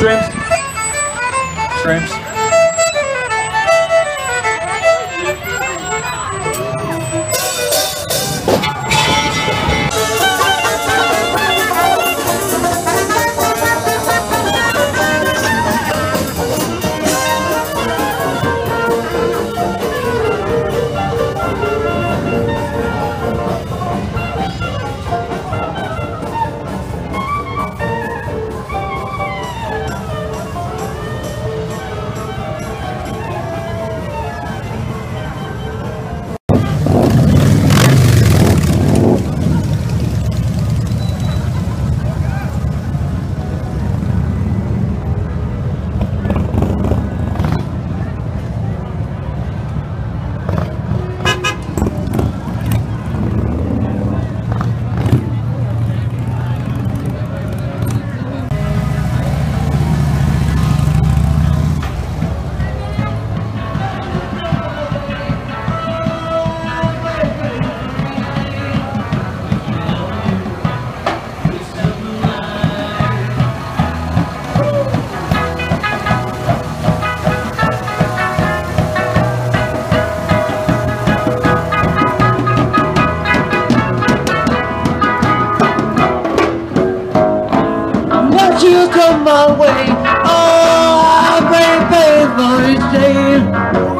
Streams. Streams.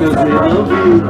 Cause we love you.